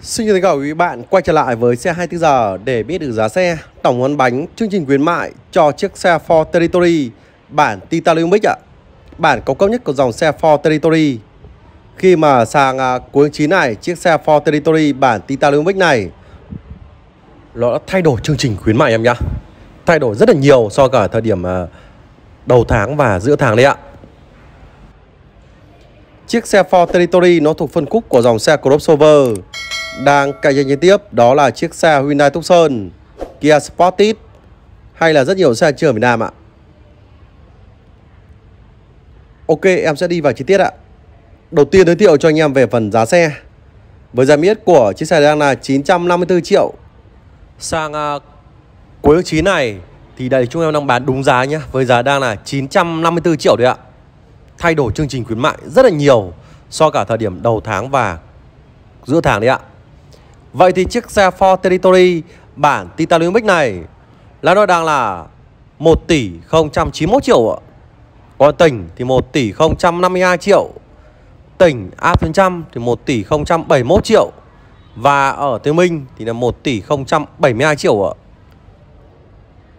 Xin chào tất cả quý bạn quay trở lại với xe 24 giờ để biết được giá xe, tổng ngón bánh, chương trình khuyến mại cho chiếc xe Ford Territory bản Titanium Mix ạ. Bản cao cấp nhất của dòng xe Ford Territory. Khi mà sang à, cuối tháng 9 này, chiếc xe Ford Territory bản Titanium Mix này nó đã thay đổi chương trình khuyến mại em nhá. Thay đổi rất là nhiều so cả thời điểm à, đầu tháng và giữa tháng đấy ạ. Chiếc xe Ford Territory nó thuộc phân khúc của dòng xe crossover đang cạnh tranh liên tiếp đó là chiếc xe Hyundai Tucson, Kia Sportage hay là rất nhiều xe trường Việt Nam ạ. Ok, em sẽ đi vào chi tiết ạ. Đầu tiên giới thiệu cho anh em về phần giá xe. Với giá miết của chiếc xe đang là 954 triệu. Sang uh, cuối tháng 9 này thì đại lý chúng em đang bán đúng giá nhé. với giá đang là 954 triệu đấy ạ. Thay đổi chương trình khuyến mại rất là nhiều so cả thời điểm đầu tháng và giữa tháng đấy ạ. Vậy thì chiếc xe Ford Territory, bản Titanium Mix này, là nó đang là 1 tỷ 091 triệu ạ. Còn tỉnh thì 1 tỷ 052 triệu. Tỉnh áp phần trăm thì 1 tỷ 071 triệu. Và ở Tây Minh thì là 1 tỷ 072 triệu ạ.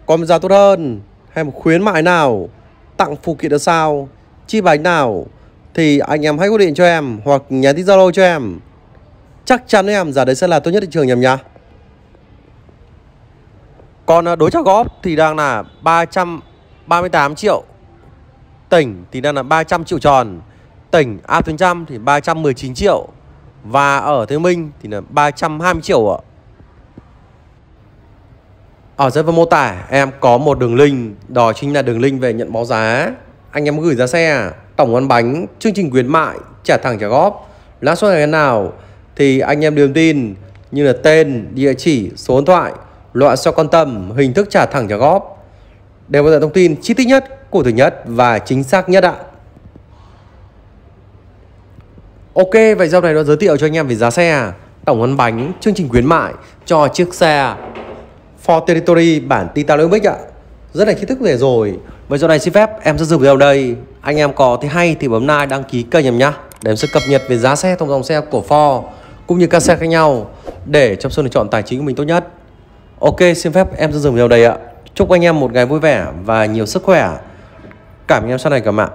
Còn giá tốt hơn, hay một khuyến mại nào, tặng phụ kiện được sao, chi bánh nào, thì anh em hãy gọi điện cho em hoặc nhắn tin Zalo cho em chắc chắn em giờ đấy sẽ là tốt nhất thị trường nhầm nhá. Còn à, đối trả góp thì đang là 338 triệu. Tỉnh thì đang là 300 triệu tròn. Tỉnh áp tuyến trăm thì 319 triệu. Và ở Thế Minh thì là 320 triệu ạ. Ở dưới phần mô tả, em có một đường link, đó chính là đường link về nhận báo giá. Anh em gửi giá xe, tổng ăn bánh, chương trình khuyến mại, trả thẳng trả góp. Lãi suất ngày nào? Thì anh em điền tin như là tên, địa chỉ, số điện thoại, loại sao quan tâm, hình thức trả thẳng trả góp đều có thông tin chi tiết nhất, cụ thể nhất và chính xác nhất ạ. Ok, vậy sau này nó giới thiệu cho anh em về giá xe, tổng ăn bánh, chương trình khuyến mại cho chiếc xe Ford Territory bản Titanium ạ. Rất là chi thức về rồi. Vậy sau này xin phép em sẽ dừng video đây. Anh em có thấy hay thì bấm like đăng ký kênh em nhá. Để em sẽ cập nhật về giá xe trong dòng xe của Ford cũng như các xe khác nhau để trong sơn lựa chọn tài chính của mình tốt nhất. Ok, xin phép em sẽ dừng video đây ạ. Chúc anh em một ngày vui vẻ và nhiều sức khỏe. Cảm ơn em sau này cả bạn.